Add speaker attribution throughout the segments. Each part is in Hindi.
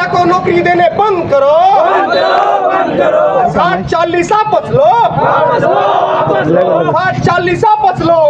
Speaker 1: हरिया को नौकरी देने बंद करो। साठ चालीस आपस लो। साठ चालीस आपस लो।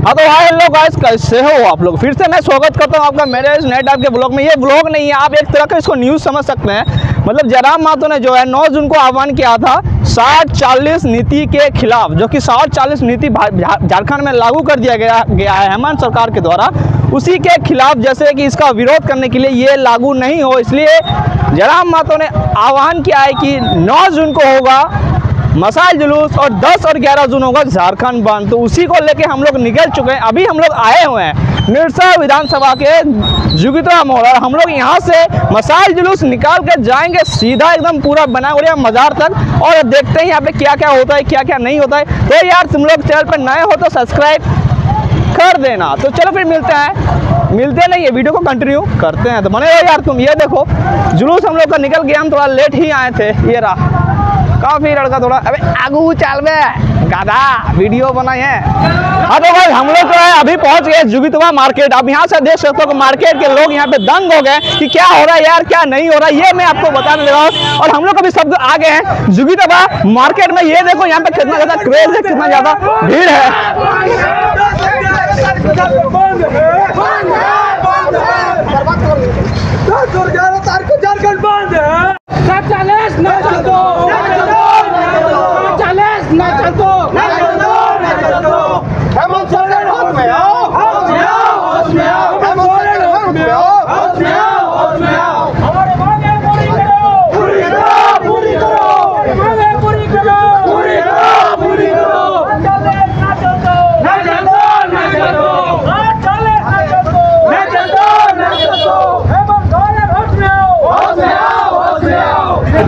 Speaker 2: हाँ तो हाय हेलो गाइस कैसे हो आप लोग? फिर से मैं स्वागत करता हूँ आपका मेरे इस नेट ऐप के ब्लॉग में। ये ब्लॉग नहीं है आप एक तरह का इसको न्यूज़ समझ सकते हैं। मतलब जयराम मातो ने जो है 9 जून को आह्वान किया था साठ चालीस नीति के खिलाफ, जो कि साठ चालीस नीति झारखंड में लागू कर दिया गया गया है हेमंत सरकार के द्वारा, उसी के खिलाफ जैसे कि इसका विरोध करने के लिए ये लागू नहीं हो, इसलिए जयराम महतो ने आह्वान किया है कि 9 जून को होगा मसाइल जुलूस और 10 और 11 जून होगा झारखंड बंद। तो उसी को लेके हम लोग निकल चुके हैं। अभी हम लोग आए हुए हैं निरसा विधानसभा के जुगित्रा मोड़। हम लोग यहाँ से मसाइल जुलूस निकाल के जाएँगे, सीधा एकदम पूरा बना हुआ मज़ार तक। और देखते हैं यहाँ पे क्या क्या होता है क्या क्या नहीं होता है। तो यार तुम लोग चैनल पर नए हो तो सब्सक्राइब कर देना। तो चलो फिर मिलते हैं। मिलते नहीं है वीडियो को कंटिन्यू करते हैं। तो बने यार तुम। ये देखो, जुलूस हम लोग का निकल गया। हम थोड़ा लेट ही आए थे। ये रहा। काफ़ी लड़का थोड़ा अबे आगू चल बे गादा वीडियो बनाए हैं हाँ। तो भाई हम लोग जो है अभी पहुँच गए जुगितवा मार्केट। अब यहाँ से देख सकते हो कि मार्केट के लोग यहाँ पे दंग हो गए कि क्या हो रहा है यार क्या नहीं हो रहा है ये मैं आपको बताने दे रहा हूँ। और हम लोग अभी सब आ गए हैं। जुगितवा मार्केट में ये देखो यहाँ पे कितना ज़्यादा क्रेज है कितना ज़्यादा भीड़ है।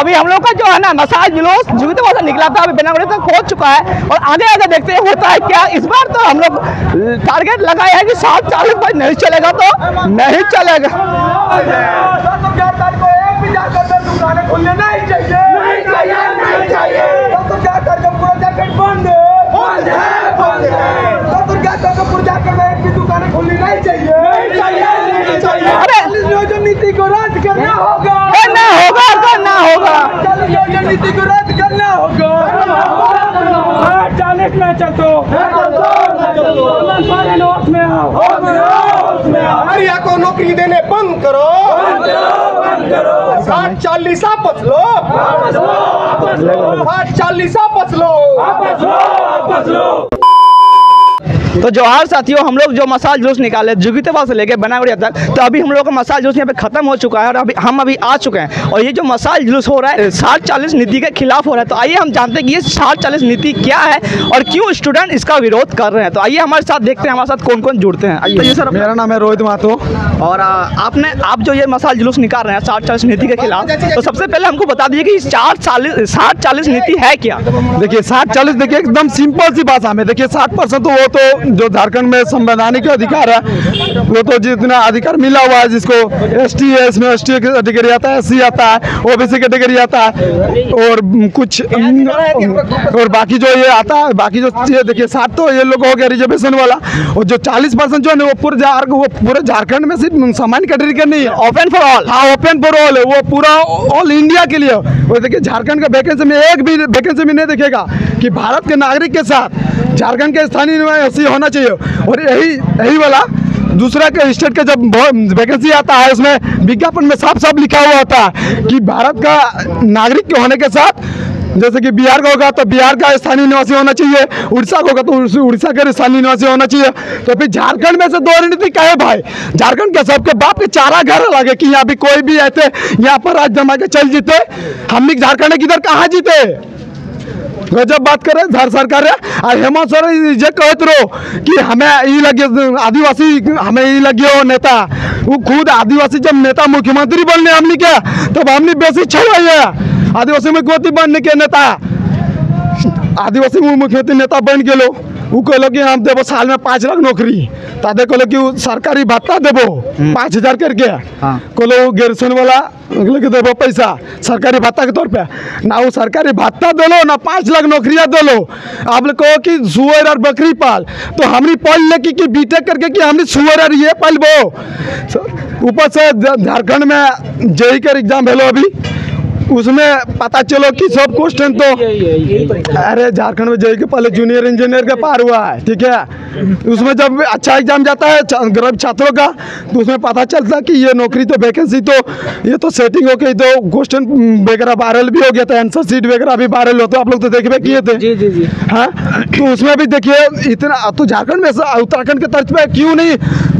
Speaker 2: अभी हम लोग का जो है ना मसाज जुलूस जुगित से निकला था, अभी बेनागुड़ी तक पहुँच चुका है। और आगे आगे देखते हैं, होता है क्या? इस बार तो हम लोग टारगेट लगाया है कि सात चालीस बजे नहीं चलेगा तो नहीं चलेगा।
Speaker 1: नहीं चाहिए नहीं चाहिए नहीं चाहिए तो क्या करके पूरा बंद बंद है बंद है तो क्या करके पूरा एक भी नहीं चाहिए नहीं चाहिए
Speaker 2: अरे!
Speaker 1: योजना नीति को रद्द करना होगा
Speaker 2: करना होगा करना होगा
Speaker 1: चालीस योजना नीति को रद्द करना होगा। चालीस में चलतो हरिया को नौकरी देने बंद करो। साठ चालीसा पचलो लो। साठ चालीसा पचलो लो।
Speaker 2: तो जो जोहार साथियों हम लोग जो मसाज जुलूस निकाले जुगितवा से लेके बनागुड़िया तक तो अभी हम लोग का मसाज जुलूस यहाँ पे खत्म हो चुका है और अभी हम अभी आ चुके हैं। और ये जो मसाज जुलूस हो रहा है साठ चालीस नीति के खिलाफ हो रहा है तो आइए हम जानते हैं कि ये साठ चालीस नीति क्या है और क्यों स्टूडेंट इसका विरोध कर रहे हैं। तो आइए हमारे साथ देखते हैं हमारे साथ कौन कौन जुड़ते हैं। आइए। तो ये सर
Speaker 3: मेरा नाम है रोहित माथो
Speaker 2: और आपने आप जो ये मसाल जुलूस निकाल रहे हैं साठ चालीस नीति के खिलाफ तो सबसे पहले हमको बता दीजिए कि चार चालीस साठ चालीस नीति है क्या?
Speaker 3: देखिए साठ चालीस देखिए एकदम सिंपल सी बात हमें। देखिए साठ परसेंट तो वो तो जो झारखंड में संवैधानिक अधिकार है, वो तो जितना अधिकार मिला हुआ है, जिसको एस टी है इसमें एस टी कैटेगरी आता है एस आता है ओबीसी कैटेगरी आता है, और कुछ और बाकी जो ये आता है, बाकी जो ये देखिए, साठ तो ये लोग हो गया रिजर्वेशन वाला, और जो चालीस परसेंट जो है वो पूरे वो पूरे झारखंड में सिर्फ़ सामान्य कैटेगरी का नहीं है
Speaker 2: ओपन फॉर ऑल
Speaker 3: हाँ ओपन फॉर ऑल है, वो पूरा ऑल इंडिया के लिए। वो देखिए, झारखंड का वैकेंसी में एक भी वैकेंसी में नहीं दिखेगा कि भारत के नागरिक के साथ, झारखंड के स्थानीय निवासी होना चाहिए। और यही यही वाला, दूसरा के स्टेट का जब वैकेंसी आता है, उसमें विज्ञापन में साफ़ साफ़ लिखा हुआ होता है कि भारत का नागरिक के होने के साथ, जैसे कि बिहार का होगा तो बिहार का स्थानीय निवासी होना चाहिए। उड़ीसा का होगा तो उड़ीसा- का स्थानीय निवासी होना चाहिए। तो फिर झारखंड में से दो रणनीति का है भाई? झारखंड के सबके बाप के चारा घर लगे कि यहाँ भी कोई भी ऐसे, यहाँ पर राज जमा के चल जीते। हम भी झारखंड के इधर कहाँ जीते? गजब बात करे धार सरकार और हेमंत सोरेन जे कहते रहो कि हमें ये लगे, आदिवासी, हमें ये लगे हो नेता। वो खुद आदिवासी जब नेता मुख्यमंत्री बनने हमने क्या तब हमने बेसी है। आदिवासी मुख्यमंत्री बनने के नेता। आदिवासी मुख्यमंत्री नेता बन गेलो। उ कहलो कि हम देबो साल में पाँच लाख नौकरी। तादे कहलो कि सरकारी भत्ता देबो पाँच हज़ार करके
Speaker 2: हाँ।
Speaker 3: कहलो ग्रेजुएशन वाला कि देबो पैसा सरकारी भत्ता के तौर पे। ना वो सरकारी भत्ता दिलो ना पाँच लाख नौकरियाँ देलो। आप लोग कहो कि सुअर और बकरी पाल। तो हमने पढ़ ले कि, कि बीटेक करके कि हमने सुअर और ये पालबो? ऊपर से झारखंड में जेई कर एग्ज़ाम भेलो अभी। उसमें पता चलो कि सब क्वेश्चन तो अरे झारखंड में के पहले जूनियर इंजीनियर का पार हुआ है ठीक है? उसमें जब अच्छा एग्ज़ाम जाता है गरीब छात्रों का तो उसमें पता चलता कि ये नौकरी तो वैकेंसी तो ये तो सेटिंग हो गई तो क्वेश्चन वगैरह वायरल भी हो गया था आंसर सीट वगैरह भी वायरल हो तो आप लोग तो देखबे किए थे।
Speaker 2: जी जी जी।
Speaker 3: हाँ? तो उसमें भी देखिए इतना तो झारखंड में उत्तराखंड के तर्ज पर क्यों नहीं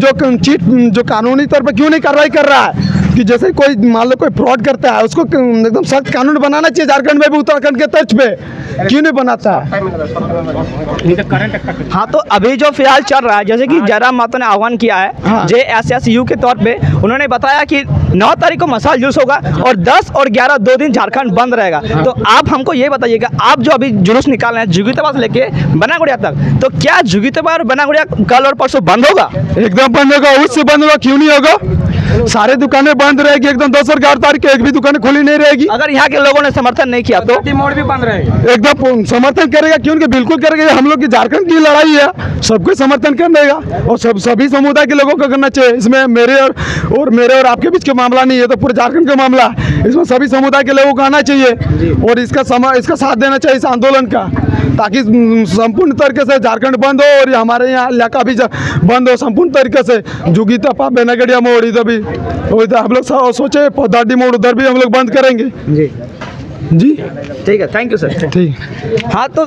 Speaker 3: जो चीट जो कानूनी तौर पर क्यों नहीं कार्रवाई कर रहा है? कि जैसे कोई मान लो कोई फ्रॉड करता है उसको एकदम सख्त कानून बनाना चाहिए झारखंड में भी उत्तराखंड के तर्ज पे। क्यों नहीं बनाता? है
Speaker 2: हाँ तो अभी जो फ़िलहाल चल रहा है जैसे कि जयराम मातो ने आह्वान किया है
Speaker 3: हाँ।
Speaker 2: जे एस एस यू के तौर पर उन्होंने बताया कि 9 तारीख को मसाल जुलूस होगा और 10 और 11 दो दिन झारखंड बंद रहेगा। तो आप हमको ये बताइएगा आप जो अभी जुलूस निकाल रहे हैं जुगितबा से लेके बनागुड़िया तक तो क्या जुगितबा और बनागुड़िया कल और परसों बंद होगा?
Speaker 3: एकदम बंद होगा उससे बंद होगा क्यों नहीं होगा? सारे दुकानें बंद रहेगी एकदम दस और ग्यारह तारीख एक भी दुकान खुली नहीं रहेगी।
Speaker 2: अगर यहाँ के लोगों ने समर्थन नहीं किया तो?
Speaker 1: मोड़ भी बंद रहेगा।
Speaker 3: एकदम समर्थन करेगा क्यों? कि बिल्कुल करेगा हम लोग की झारखंड की लड़ाई है। सबको समर्थन कर देगा और सब सभी समुदाय के लोगों को करना चाहिए। इसमें मेरे और और मेरे और आपके बीच का मामला नहीं है तो पूरे झारखंड का मामला इसमें सभी समुदाय के लोगों को आना चाहिए और इसका समय इसका साथ देना चाहिए इस आंदोलन का ताकि संपूर्ण तरीके से झारखंड बंद हो और हमारे यहाँ इलाका भी बंद हो संपूर्ण तरीके से। जुगीता बेनागढ़िया मोड़ इधर भी इधर हम लोग सोचे पौधाडी मोड़ उधर भी हम लोग बंद करेंगे।
Speaker 2: जी।
Speaker 3: जी।
Speaker 2: ठीक है थैंक यू सर
Speaker 3: ठीक।
Speaker 2: हाँ तो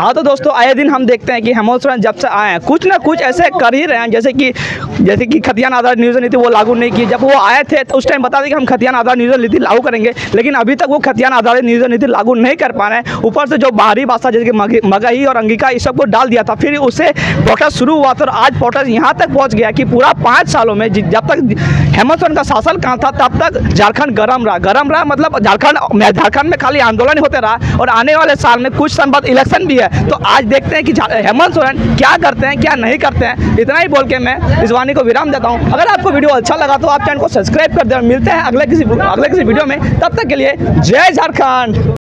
Speaker 2: हाँ तो दोस्तों आए दिन हम देखते हैं कि हेमंत सोरेन जब से आए हैं कुछ ना कुछ ऐसे कर ही रहे हैं जैसे कि जैसे कि खतियान आधार नियोजन नीति वो लागू नहीं की जब वो आए थे तो उस टाइम बता दें कि हम खतियान आधार नियोजन नीति लागू करेंगे लेकिन अभी तक वो खतियान आधारित नियोजन नीति लागू नहीं कर पा रहे हैं। ऊपर से जो बाहरी भाषा जैसे कि मगही और अंगिका इस सबको डाल दिया था फिर उससे प्रोटेस्ट शुरू हुआ था और आज प्रोटेस्ट यहाँ तक पहुँच गया कि पूरा पाँच सालों में जब तक हेमंत सोरेन का शासन कहाँ था तब तक झारखंड गर्म रहा। गर्म रहा मतलब झारखंड झारखंड में खाली आंदोलन होते रहा और आने वाले साल में कुछ साल बाद इलेक्शन भी है। तो आज देखते हैं कि हेमंत सोरेन क्या करते हैं, क्या नहीं करते हैं, इतना ही बोल के मैं इस वाणी को विराम देता हूँ। अगर आपको वीडियो अच्छा लगा तो आप चैनल को सब्सक्राइब कर दे मिलते हैं अगले किसी अगले किसी वीडियो में। तब तक के लिए जय झारखंड।